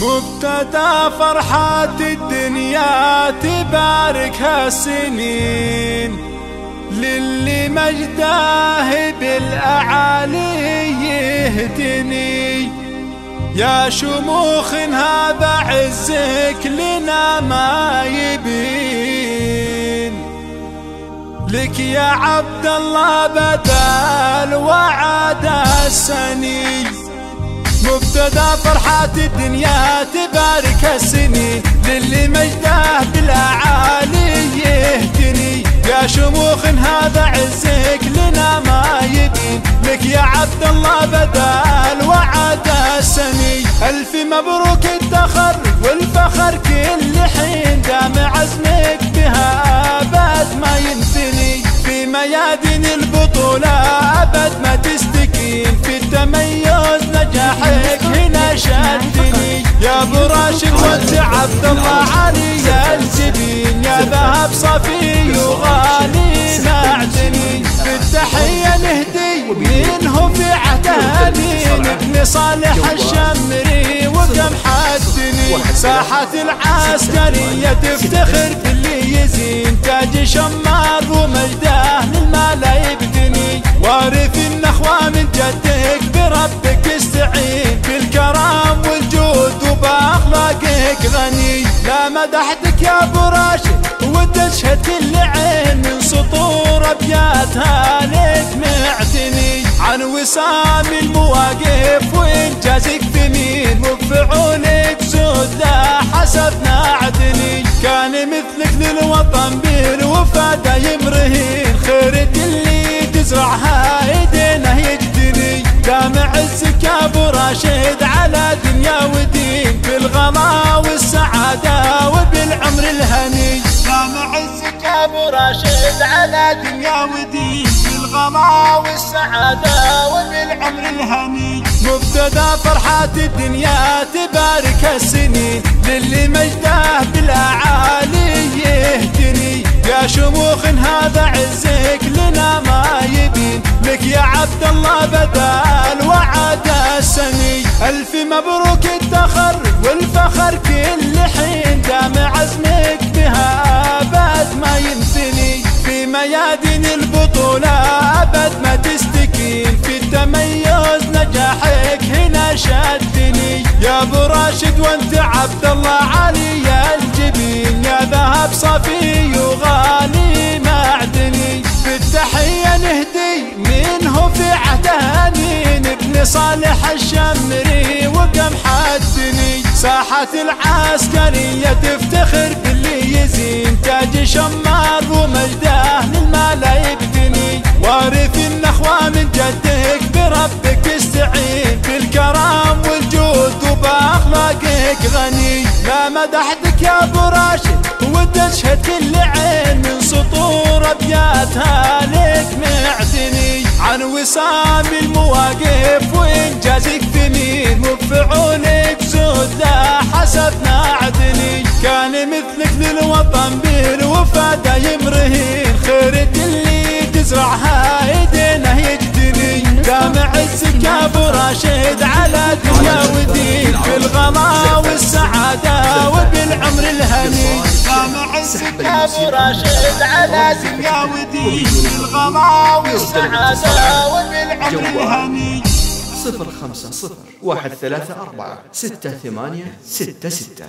مبتدأ فرحات الدنيا تبارك هالسنين للي مجداه بالأعالي يهدني. يا شموخ هذا عزك لنا ما يبين لك يا عبد الله بدل وعد السنين. مبتدأ فرحات الدنيا تبارك السنين للي مجده بالاعالي يهتني يا شموخ هذا عزك لنا ما يبين. لك يا عبد الله بدال وعد السني. ألف مبروك التخرج والفخر كل حين. دام عزمك بها أبد ما ينثني في ميادين البطولة أبد ما تستكين. في التميز نجاحك هنا شدني. يا أبو راشد وانت عبد الله علي الجبين يا ذهب صفي وغالي معدني بالتحية نهدي منه في عتانين ابن صالح الشمري وكم حدني. ساحة العسكرية تفتخر باللي يزين. تاج شمار ومجده للمال يبدني. وارث النخوة من جدك مدحتك يا أبو راشد وتشهد كل عين من سطور ابياتها لك معتني. عن وسام المواقف وإنجازك ثمين وبفعولك لا حسب نعدني كان مثلك للوطن بالوفا يمرهين خيرك اللي تزرعها ايدينا يجدني. دام عزك يا أبو راشد على دنيا ودين. بالغلا والسعادة راشد على دنيا ودين بالغلا والسعادة وبالعمر الهني. مبتدأ فرحات الدنيا تبارك السنين للي مجده بالأعالي يهدني. يا شموخ هذا عزك لنا ما يبين. لك يا عبد الله بدال وعد السني. ألف مبروك التخرج والفخر كل حين راشد وانت عبد الله علي الجبين. يا ذهب صفي وغالي معدني. بالتحية نهدي منه في عدانين ابن صالح الشمري وكم حدني. ساحة العسكرية تفتخر باللي يزين. تاج شمار ومجده للمال يبدني وارث النخوة من جدك بربك وبأخلاقك غني لا مدحتك يا أبو راشد. وتشهد كل عين من سطور ابياتها لك معدني. عن وسام المواقف وانجازك ثمين وبفعولك زود حسب نعدني كان مثلك للوطن بالوفا دايم رهين. خيرك اللي تزرعها ايدينا يجدني. دام عزك يا أبو راشد عزك يا ابو راشد على دنيا ودين بالغلا والسعادة وبالعمر الهني صفر خمسة صفر واحد ثلاثة أربعة ستة ثمانية ستة ستة.